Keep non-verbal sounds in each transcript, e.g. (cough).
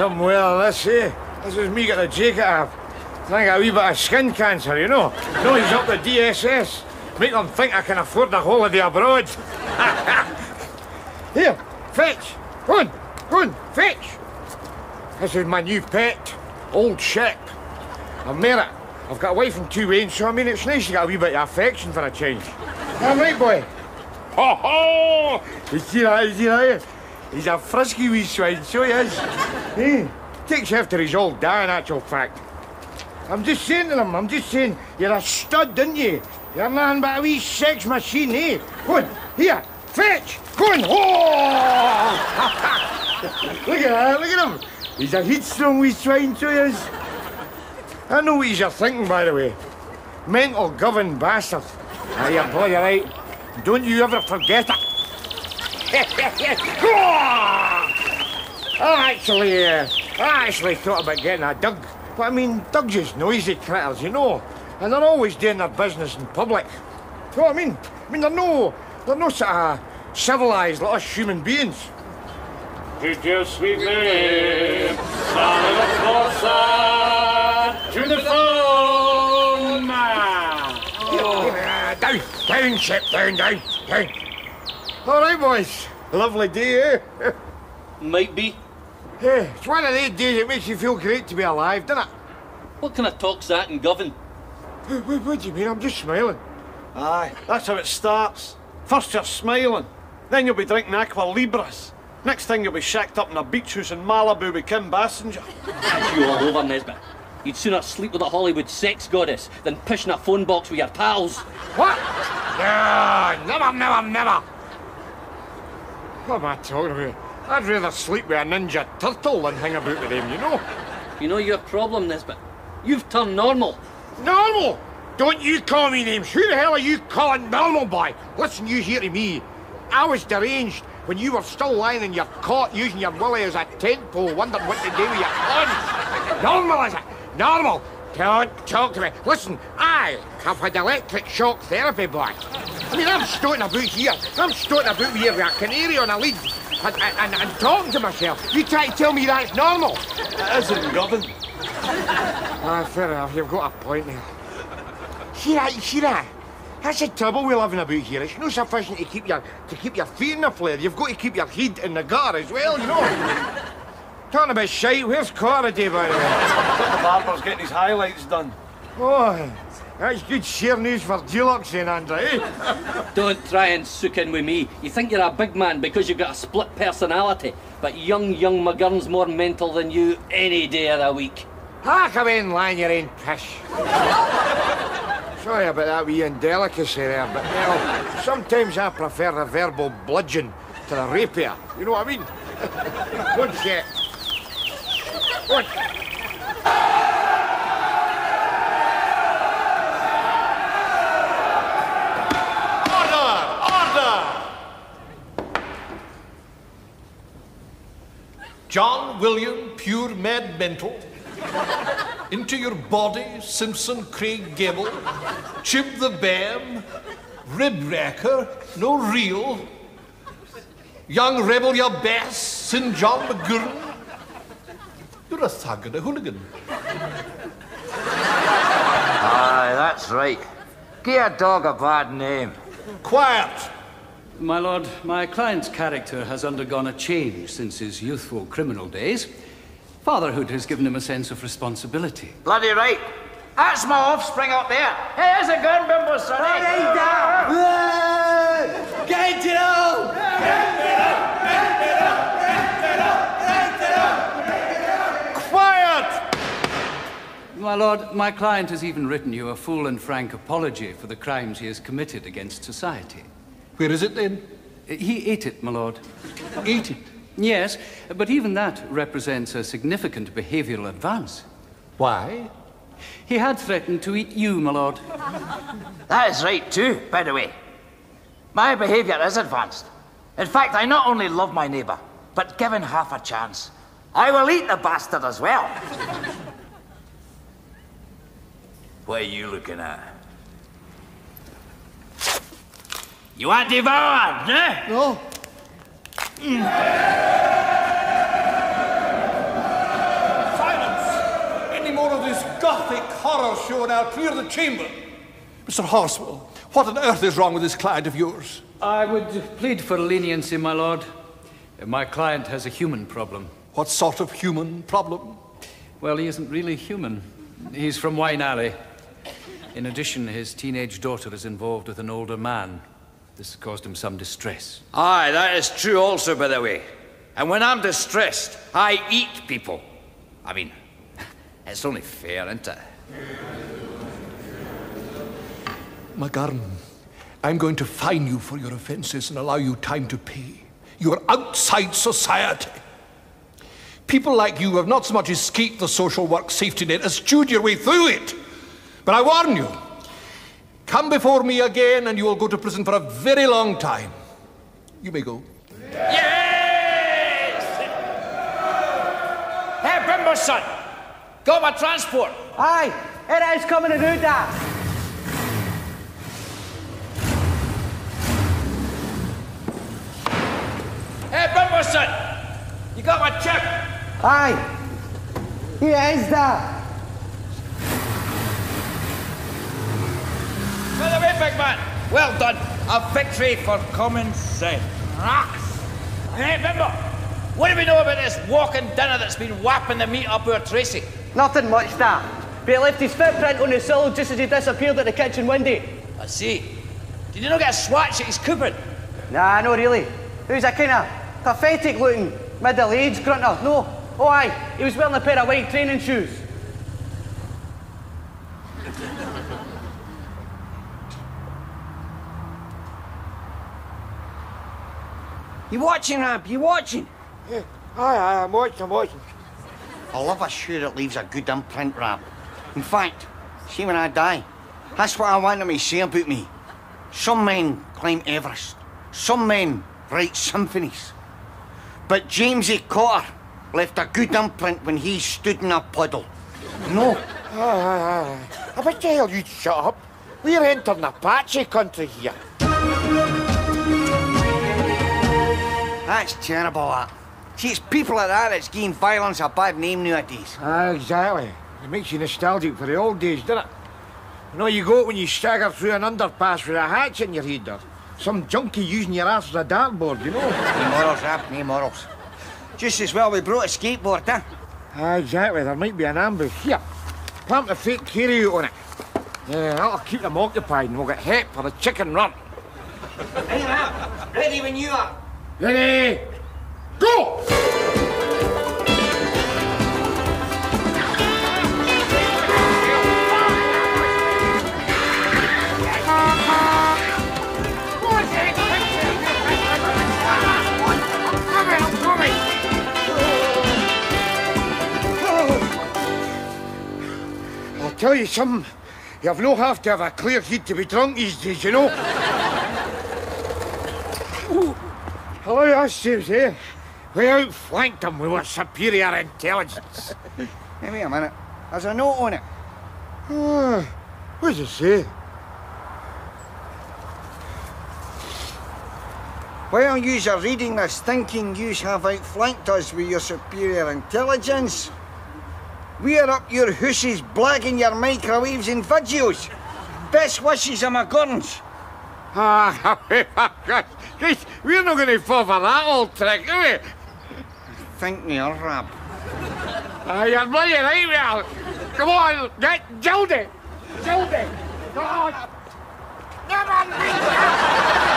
right, eh? Some weather this, is me getting a jacket up. Think I think a wee bit of skin cancer, you know. No, he's up the DSS. Make them think I can afford a holiday abroad. (laughs) Here, fetch. Go on, go on, fetch. This is my new pet, Old Ship. I've met it. I've got a wife and two wains, so I mean, it's nice to got a wee bit of affection for a change. Am right, boy? Ho ho! You see that, you see that? He's a frisky wee swine, so he is. hey, takes after his old dad, in actual fact. I'm just saying to him, I'm just saying, you're a stud, didn't you? You're nothing but a wee sex machine, eh? Go on, here, fetch! Go on! Oh! (laughs) look at that, look at him! He's a headstrong wee swine, so he is. I know what you're thinking, by the way. Mental Govan bastard. Ah, you're bloody right. Don't you ever forget it. I (laughs) actually, uh, I actually thought about getting a dog. But I mean, dogs is noisy critters, you know. And they're always doing their business in public. You know what I mean? I mean, they're no, they're no sort of civilised like us human beings. Did you sweet name, of closer to the phone man? Uh, down, down, ship, down, down, down. All right, boys. Lovely day, eh? Might be. Yeah, it's one of those days that makes you feel great to be alive, doesn't it? What kind of talk's that in Govan? What, what, what do you mean? I'm just smiling. Aye, that's how it starts. First you're smiling, then you'll be drinking Aqua Libras. Next thing you'll be shacked up in a beach house in Malibu with Kim Basinger. That's (laughs) you all over, Nesbitt. You'd sooner sleep with a Hollywood sex goddess than push in a phone box with your pals. What? No, never, never, never. What am I talking about? I'd rather sleep with a ninja turtle than hang about with him, you know? You know your problem, Nesbitt? You've turned normal. Normal! Don't you call me names. Who the hell are you calling normal, by? Listen, you hear to me. I was deranged when you were still lying in your cot using your willy as a tent pole, wondering what to do with your hands. Normal, is it? Normal. Don't talk to me. Listen, I have had electric shock therapy, boy. I mean, I'm stoating about here. I'm stoating about here with a canary on a lead and, and, and talking to myself. You try to tell me that's normal? It isn't Govan. Ah, fair enough. You've got a point there. See that? You see that? That's the trouble we're living about here. It's not sufficient to keep your to keep your feet in the flare. You've got to keep your head in the gutter as well, you know. Talking about shite, where's Corriday, by the way? The barber's getting his highlights done. Oh, that's good sheer news for Dulux then, Andra. eh? Don't try and sook in with me. You think you're a big man because you've got a split personality. But young, young McGurn's more mental than you any day of the week. Ah, come in, line your own pish. Sorry about that wee indelicacy there, but well, sometimes I prefer the verbal bludgeon to the rapier. You know what I mean? (laughs) Good shit. Good. John William Pure Mad Mental. Into your body, Simpson Craig Gable. Chip the Bam. Rib Wrecker. No real. Young Rebel your Bass, St. John McGurn. You're a thug and a hooligan. Aye, that's right. Give a dog a bad name. Quiet! My lord, my client's character has undergone a change since his youthful criminal days. Fatherhood has given him a sense of responsibility. Bloody right. That's my offspring up there. Hey, there's a gun bimbo, sonny. Get it My lord, my client has even written you a full and frank apology for the crimes he has committed against society. Where is it then? Uh, he ate it, my lord. (laughs) Eat it. Yes, but even that represents a significant behavioral advance. Why? He had threatened to eat you, my lord. (laughs) That is right, too, by the way. My behaviour is advanced. In fact, I not only love my neighbour, but given half a chance, I will eat the bastard as well. (laughs) What are you looking at? You are devoured, eh? No. Mm. Silence! Any more of this gothic horror show, and I'll clear the chamber. Mr. Horswell, what on earth is wrong with this client of yours? I would plead for leniency, my lord. My client has a human problem. What sort of human problem? Well, he isn't really human. He's from Wine Alley. In addition, his teenage daughter is involved with an older man. This has caused him some distress. Aye, that is true also, by the way. And when I'm distressed, I eat people. I mean, (laughs) it's only fair, isn't it? McGurn, I'm going to fine you for your offences and allow you time to pay. You're outside society. People like you have not so much escaped the social work safety net as chewed your way through it. But I warn you, come before me again and you will go to prison for a very long time. You may go. Yes! Hey, Bimberson! Got my transport! Aye, it is coming to do that. Hey, Bimberson! You got my chip! Aye. Here is that. By the way, big man, well done. A victory for common sense. Rocks. Hey, Bimber, what do we know about this walking dinner that's been whapping the meat up our Tracy? Nothing much, that. But he left his footprint on the sill just as he disappeared at the kitchen window. I see. Did you not get a swatch at his coupon? Nah, no, really. He was a kind of pathetic looking, middle aged grunter. No. Oh, aye. He was wearing a pair of white training shoes. You watching, Rab? You watching? Yeah. Aye, aye, I'm watching, I'm watching. I love a shoe that leaves a good imprint, Rab. In fact, see when I die, that's what I want them to say about me. Some men climb Everest. Some men write symphonies. But James A. Cotter left a good imprint when he stood in a puddle. No, Aye, aye, aye. I bet the hell you'd shut up. We're entering Apache country here. That's terrible, that. See, it's people like that that's giving violence a bad name nowadays. Aye, exactly. It makes you nostalgic for the old days, doesn't it? You know, you go when you stagger through an underpass with a hatch in your head or some junkie using your ass as a dartboard, you know? No morals, Rab, no morals. Just as well we brought a skateboard, eh? Aye, exactly. There might be an ambush. Here, plant the fake carry on it. Yeah, that'll keep them occupied and we'll get hep for the chicken run. Hey, Rab, ready when you are. Ready? Go! I'll tell you something. You have no have to have a clear head to be drunk these days, you know. Hello, us, James here. We outflanked them with our superior intelligence. (laughs) Hey, wait a minute. There's a note on it. Ah, what does it say? While yous are reading this, thinking yous have outflanked us with your superior intelligence, we are up your hooses blagging your microwaves and videos. Best wishes of my guns. Ah, Chris, we're not going to fall for that old trick, are we? (laughs) Think me, or Rab. Ah, you're bloody right, we are. Come on, get Gildy. Gildy. Come on. Come on.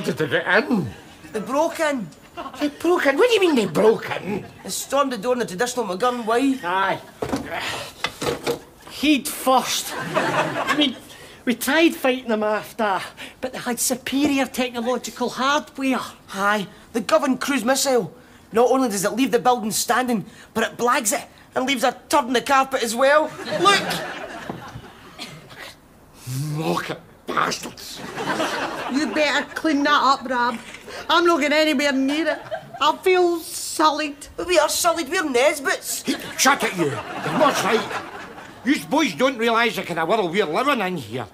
How the hell did they get in? They broke in. They broke in? What do you mean they broke in? They stormed the door in the traditional McGurn way. Aye. He'd first. I mean, we tried fighting them after, but they had superior technological hardware. Aye, the Govan cruise missile. Not only does it leave the building standing, but it blags it and leaves a turd in the carpet as well. Look! Look it, bastards. You better clean that up, Rab. I'm not going anywhere near it. I feel sullied. We are sullied, we're Nesbitts. Shut it, you. You're not right. You boys don't realise the kind of world we're living in here.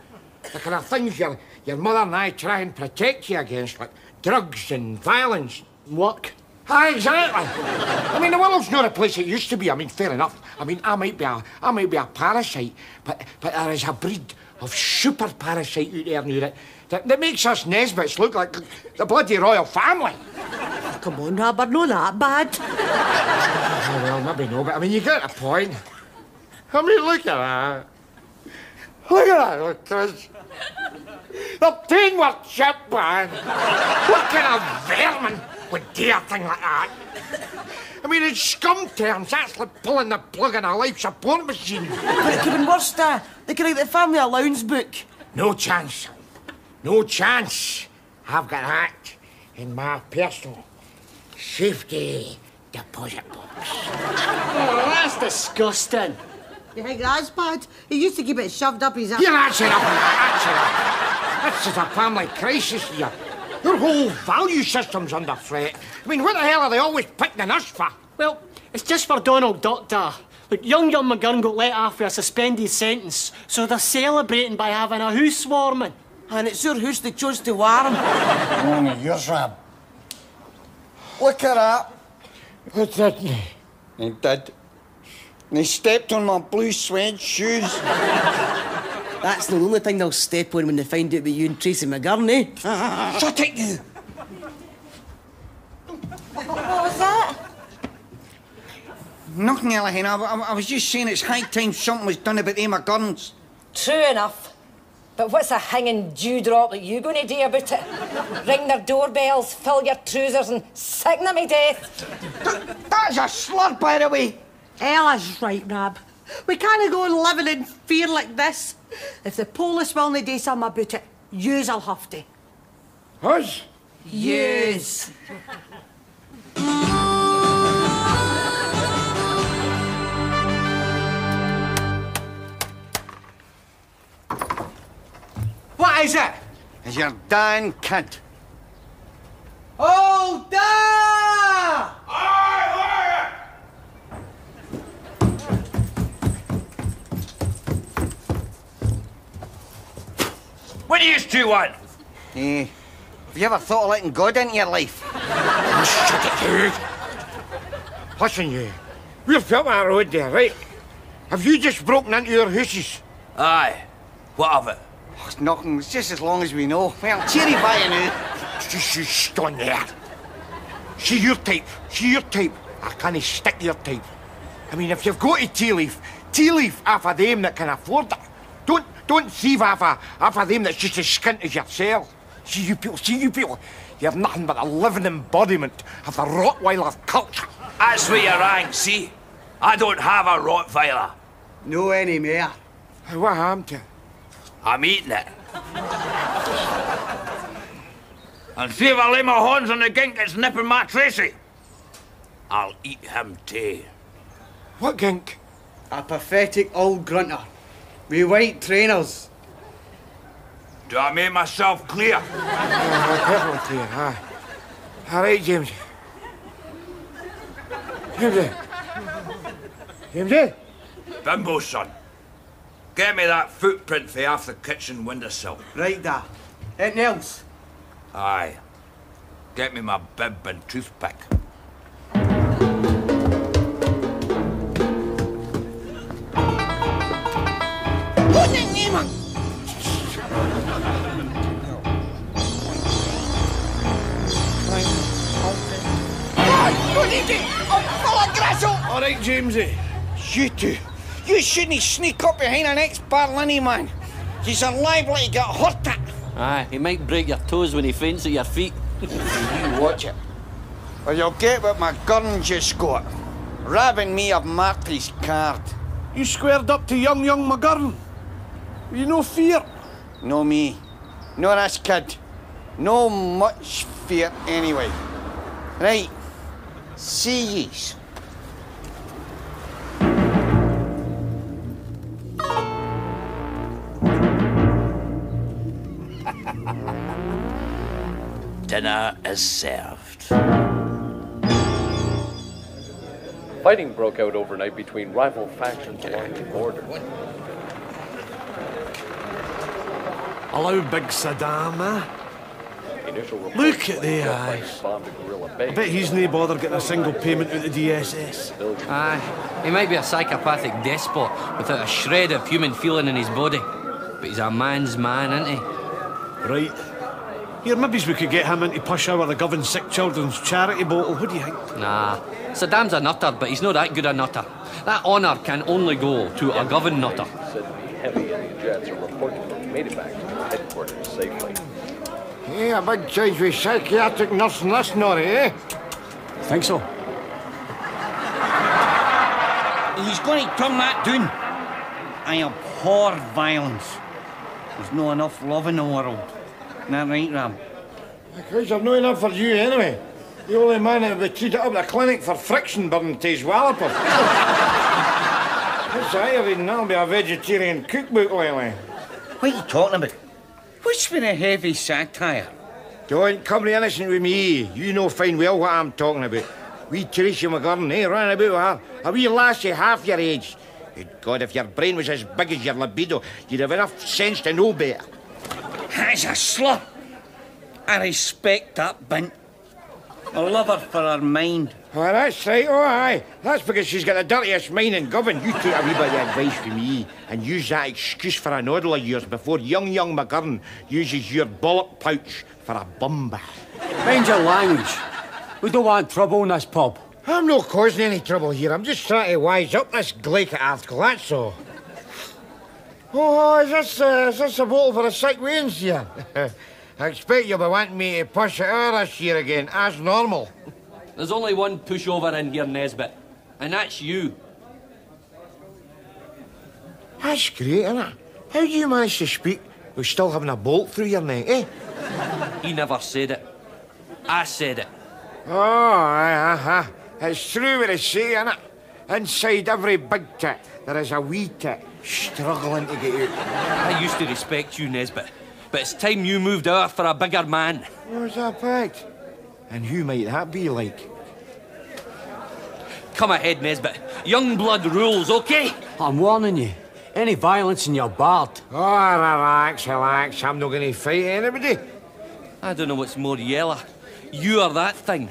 The kind of things your, your mother and I try and protect you against, like drugs and violence. Work. Ah, exactly. I mean, the world's not a place it used to be. I mean, fair enough. I mean, I might be a, I might be a parasite, but, but there is a breed of super parasite out there now that, that, that makes us Nesbitts look like the bloody royal family. Come on, Robert, not that bad. Oh, well, maybe no, but I mean, you get a point. I mean, look at that. Look at that, look, Chris. The teamwork ship, man. What kind of vermin would do a thing like that? I mean, it's scum terms. That's like pulling the plug on a life support machine. But it could have been worse, Da. They could write the family allowance book. No chance. No chance. I've got that in my personal safety deposit box. Oh, that's disgusting. You think that's bad? He used to keep it shoved up his ass. Yeah, that's enough of that. That's enough. This is a family crisis here. Your whole value system's under threat. I mean, what the hell are they always picking us for? Well, it's just for Donald Duck, Da. Look, young young McGurn got let off with a suspended sentence, so they're celebrating by having a housewarming. And it's your house they chose to warm. Only yours, Rab. Look at that. What's that? He did. And he stepped on my blue suede shoes. That's the only thing they'll step on when they find out about you and Tracy McGurn, eh? Shut it, you! What was that? Nothing, Elaine. I, I, I was just saying it's high time something was done about them McGurns. True enough. But what's a hanging dewdrop that you going to do about it? Ring their doorbells, fill your trousers, and sicken them to death? That's a slur, by the way. Ella's right, Rab. We can't go on living in fear like this. If the police will not do something about it, you'll have to. Us? Yous. what is it? It's your Dan kid. Oh, Da! What do you two want? Eh, have you ever thought of letting God into your life? Shut it, dude. Listen, you. We've built our road there, right? Have you just broken into your houses? Aye. What of it? Oh, it's nothing. It's just as long as we know. Well, cheery by you now. Just you stand there. See your type. See your type. I can't stick your type. I mean, if you've got a tea leaf, tea leaf off of them that can afford it. Don't don't thieve off of, off of them that's just as skint as yourself. See you people, see you people. You're nothing but a living embodiment of the Rottweiler culture. That's where you're wrong, see? I don't have a Rottweiler. No anymore. What happened to you? I'm eating it. and see if I lay my horns on the gink that's nipping my Tracy. I'll eat him too. What gink? A pathetic old grunter. With white trainers. Do I make myself clear? Oh, perfectly clear, aye. All right, James. Jamesy. Jamesy? Bimbo, son. Get me that footprint for off the kitchen windowsill. Right, Da. Anything else? Aye. Get me my bib and toothpick. What the. All right, Jamesy. You two. You shouldn't sneak up behind an ex-Barlinnie man. He's liable to get hurt at. Aye, he might break your toes when he faints at your feet. You watch it. Or you'll get what my gun just got. Robbing me of Marty's card. You squared up to young, young McGurn. You no fear. No me. No this kid. No much fear anyway. Right. See yous. (laughs) Dinner is served. Fighting broke out overnight between rival factions along the border. Hello, Big Saddam, eh? Look at the eyes. planes bombed a guerrilla I bet he's no bothered getting a single payment out of the DSS. Aye, he might be a psychopathic despot without a shred of human feeling in his body. But he's a man's man, isn't he? Right. Here, maybe we could get him into push our the Govan Sick Children's charity bottle. What do you think? Nah, Saddam's a nutter, but he's not that good a nutter. That honour can only go to a Govan nutter. Said the heavy enemy jets are reportedly made it back to their headquarters safely. Hey, a big change with psychiatric nurse in this, Norrie, eh? Think so? He's going to turn that down. I abhor violence. There's not enough love in the world. Isn't that right, Ram? Because I've not enough for you anyway. The only man that would be treated up at a clinic for friction burn to his walloper. What's (laughs) that you're reading? That'll be a vegetarian cookbook lately. What are you talking about? What's been a heavy satire? Don't come to innocent with me. You know fine well what I'm talking about. We Teresa McGurn, eh, ran about with her. A wee lassie half your age. Good God, if your brain was as big as your libido, you'd have enough sense to know better. That's a slur. I respect that bint. I love her for her mind. Oh, that's right, oh aye. That's because she's got the dirtiest mind in Govan. You take a wee bit of advice from me and use that excuse for a noddle of yours before young, young McGurn uses your bollock pouch for a bum bath. Mind your language. We don't want trouble in this pub. I'm not causing any trouble here. I'm just trying to wise up this Glacier article, that's all. Oh, is this, uh, is this a bottle for a sick wains here? (laughs) I expect you'll be wanting me to push it out this year again, as normal. There's only one pushover in here, Nesbitt, and that's you. That's great, isn't it? How do you manage to speak with still having a bolt through your neck, eh? He never said it. I said it. Oh, aye, aye, aye. It's true what they say, innit? Inside every big tit, there is a wee tit struggling to get out. I used to respect you, Nesbitt, but it's time you moved out for a bigger man. What's that fact? And who might that be like? Come ahead, Nesbitt. Young blood rules, okay? I'm warning you. Any violence in your bard. Oh, relax, relax. I'm not going to fight anybody. I don't know what's more yellow. You are that thing.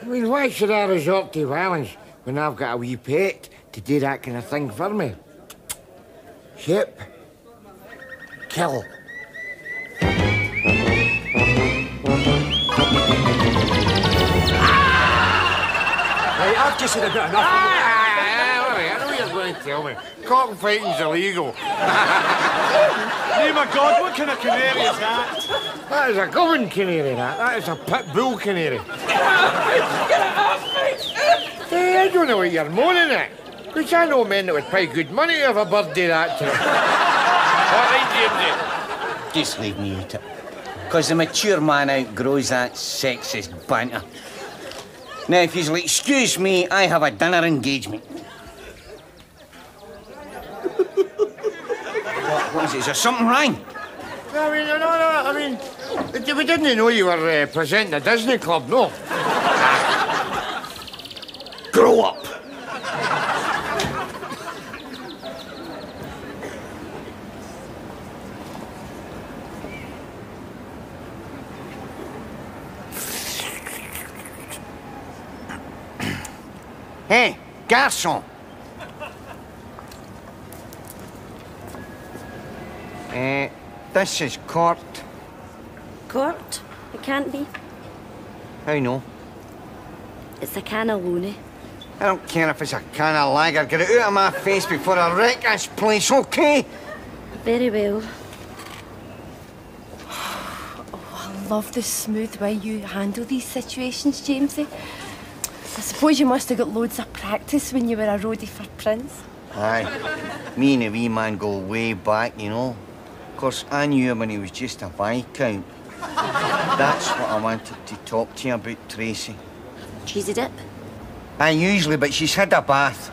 I mean, why should I resort to violence when I've got a wee pet to do that kind of thing for me? Ship. Kill. Right, I've just had a bit enough. Ah, all right, I know you're going to tell me. Cockfighting's illegal. (laughs) Name of God, what kind of canary is that? That is a Govan canary, that. That is a pit bull canary. Get it off me! Hey, I don't know what you're moaning at. Because I know men that would pay good money to have a bird do that to them. All right, Jamesy. Just leave me out it. Because the mature man outgrows that sexist banter. Now, if you'll excuse me, I have a dinner engagement. what, what is it? Is there something wrong? I mean, no, no, I mean, we didn't know you were uh, presenting a Disney club, no. Grow up! Hey, garçon. Uh, this is court. Court? It can't be. How know. It's a cannelloni. I don't care if it's a can of lager. Get it out of my face before I wreck this place, okay? Very well. oh, I love the smooth way you handle these situations, Jamesy. I suppose you must have got loads of practice when you were a roadie for Prince. Aye. Me and the wee man go way back, you know. Of course, I knew him when he was just a Viscount. That's what I wanted to talk to you about, Tracy. Cheesy dip? I usually, but she's had a bath.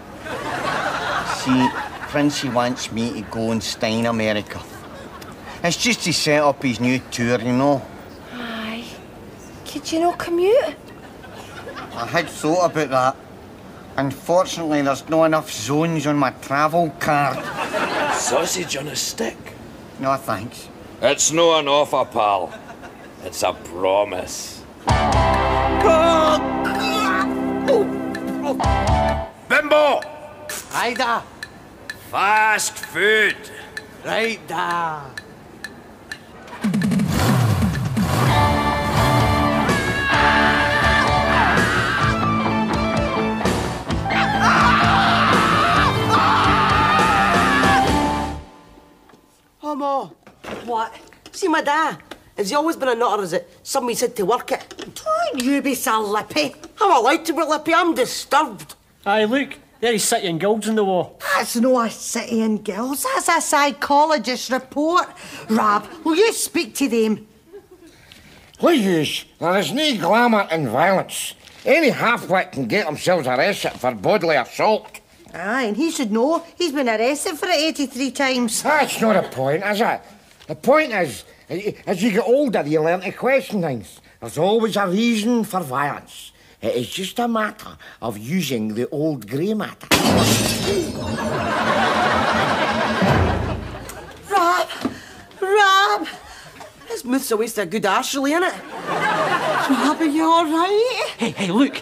See, Princey wants me to go and stay in America. It's just to set up his new tour, you know. Aye. Could you not commute? I had thought about that. Unfortunately, there's not enough zones on my travel card. Sausage on a stick? No, thanks. It's no an offer, pal. It's a promise. Bimbo! Aye, da. Fast food. Right, da. Ma. What? See my dad. Has he always been a nutter, is it? Somebody said to work it. Don't you be so lippy. I'm allowed to be lippy, I'm disturbed. Aye, look, there he's sitting gills in the wall. That's no a city and girls, that's a psychologist report. Rab, will you speak to them? Please, there is no glamour in violence. Any half-wit can get themselves arrested for bodily assault. Aye, and he should know. He's been arrested for it 83 times. That's not the point, is it? The point is, as you get older, you learn to question things. There's always a reason for violence. It is just a matter of using the old grey matter. Rob! Rob! This myth's a waste of good arse, really, innit? Rob, are you all right? Hey, hey, look,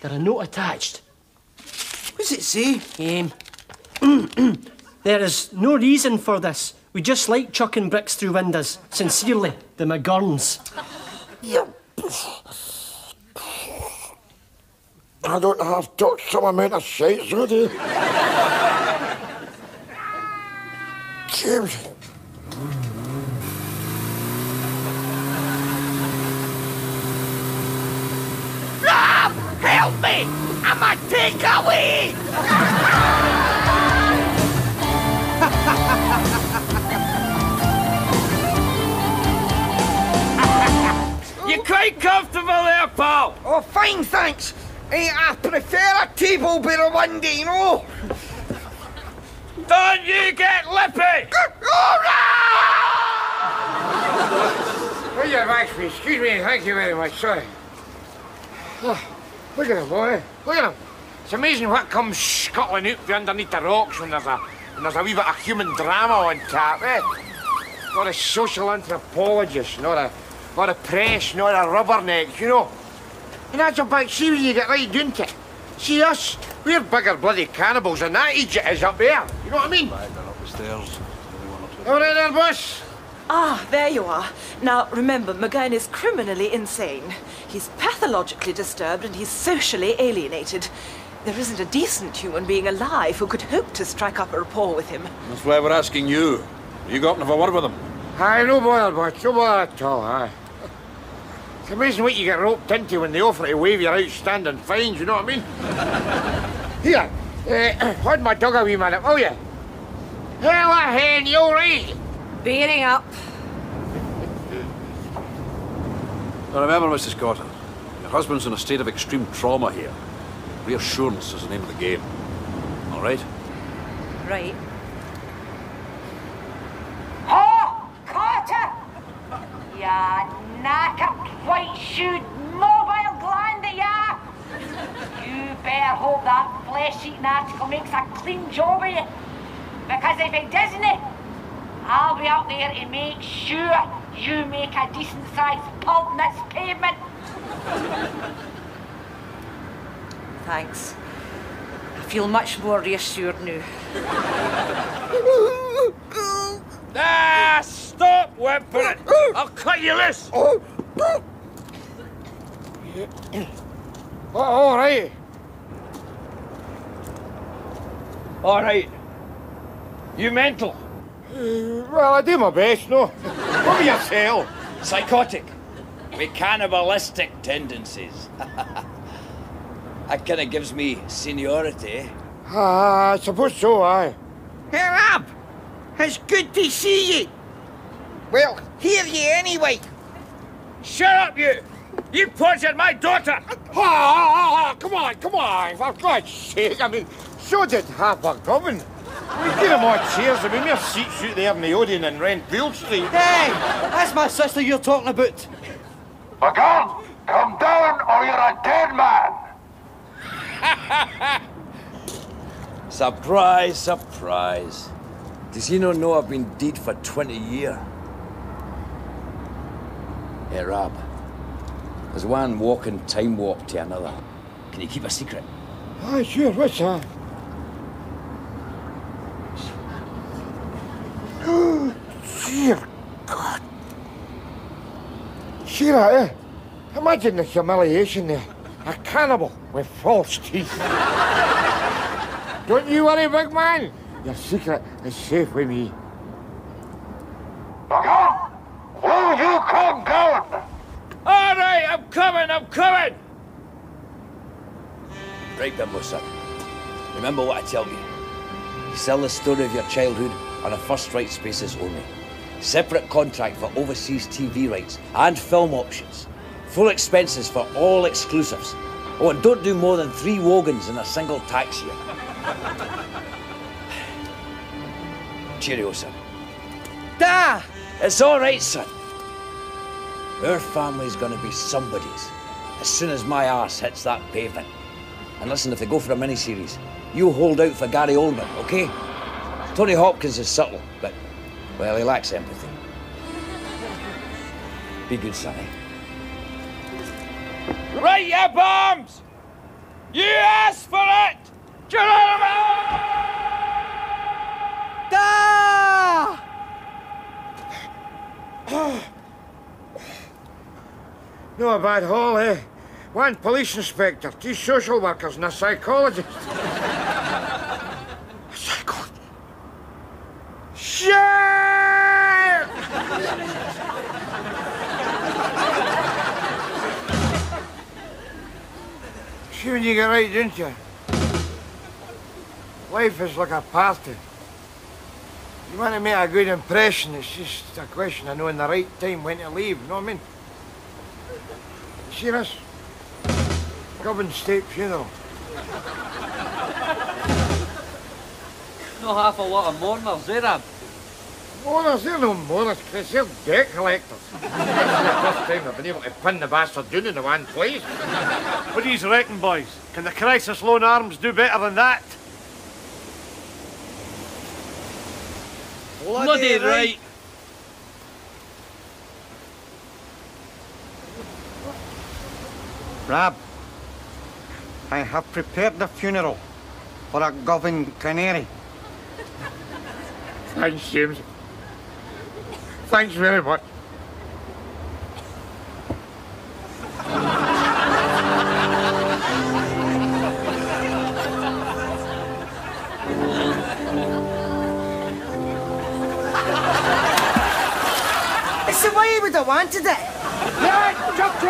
there's a note attached. What's it say? Um, (clears throat) there is no reason for this. We just like chucking bricks through windows. Sincerely, the McGurns. I don't have to some amount of shite, so do you? James. Rob! Help me! I'm a takeaway! (laughs) You're quite comfortable there, pal? Oh, fine, thanks. Eh, I prefer a table with a window, you know. Don't you get lippy! Will you? Excuse me, thank you very much, sorry. Oh, look at him, boy. Look at him. It's amazing what comes scuttling out from underneath the rocks when there's a when there's a wee bit of human drama on tap, eh? Not a social anthropologist, not a not a press, not a rubberneck, you know. And that's about see when you get right down to it. See us, we're bigger bloody cannibals than that Egypt is up there. You know what I mean? Right, they're up the stairs. All right there, boss. Ah, there you are. Now, remember, McGuire is criminally insane. He's pathologically disturbed and he's socially alienated. There isn't a decent human being alive who could hope to strike up a rapport with him. That's why we're asking you. You got to have a word with him. Aye, no bother, boss. No bother at all, aye. It's amazing what you get roped into when they offer to waive your outstanding fines, you know what I mean? (laughs) Here, (clears throat) uh, hold my dog a wee minute, will you? Hella hen, you all right? Bearing up. Now remember, Mrs. Cotter, your husband's in a state of extreme trauma here. Reassurance is the name of the game. All right? Right. Oh, Cotter! Ya knackered, white-shoed, mobile gland ya! You better hope that flesh-eating article makes a clean job of you. Because if it doesn't, I'll be up there to make sure you make a decent-sized pulp in this pavement. Thanks. I feel much more reassured now. Ah, stop whimpering! I'll cut you loose! Oh, all right. All right. You mental? Well, I do my best, no. What about yourself? Psychotic. With cannibalistic tendencies. (laughs) that kind of gives me seniority. Ah, I suppose so, aye. Hey, Rob! It's good to see you. Well, here you anyway. Shut up, you! You poisoned my daughter! Ah, ah, ah, come on, come on, for God's sake. I mean, so did half a goblin. We give them all chairs. I mean, mere seats out there in the Odeon and Renfield Street. Hey, that's my sister you're talking about. McGann! Come down or you're a dead man! (laughs) Surprise, surprise. Does he not know I've been dead for 20 years? Hey, Rab. There's one walking time warp to another. Can you keep a secret? Aye, sure, what's that? Dear God. See that, eh? Imagine the humiliation there. A cannibal with false teeth. Don't you worry, big man. Your secret is safe with me. Will you come down? All right, I'm coming, I'm coming! Right, Bimbo, son. Remember what I tell you. You sell the story of your childhood on a first rights basis only. Separate contract for overseas TV rights and film options. Full expenses for all exclusives. Oh, and don't do more than three Wogans in a single tax year. (sighs) Cheerio, son. Da! It's all right, son. Our family's gonna be somebody's as soon as my arse hits that pavement. And listen, if they go for a miniseries, you hold out for Gary Oldman, okay? Tony Hopkins is subtle, but, well, he lacks empathy. Be good, Sonny. Right, you bombs! You asked for it! Geronimo! Da! No a bad haul, eh? One police inspector, two social workers, and a psychologist. (laughs) a psychologist. Shit! When you get right, don't you? Life is like a party. You want to make a good impression, it's just a question of knowing the right time when to leave, you know what I mean? See this? Govan State Funeral. Not half a lot of mourners, eh, Rab? Mourners, they're no mourners, Chris, they're debt collectors. This is the first time I've been able to pin the bastard down in the one place. What do you reckon, boys? Can the Crisis Loan Arms do better than that? Bloody right. Rab, I have prepared the funeral for a Govan Canary. Thanks, James. Thanks very much. It's the way we would have wanted it. Yeah, jump to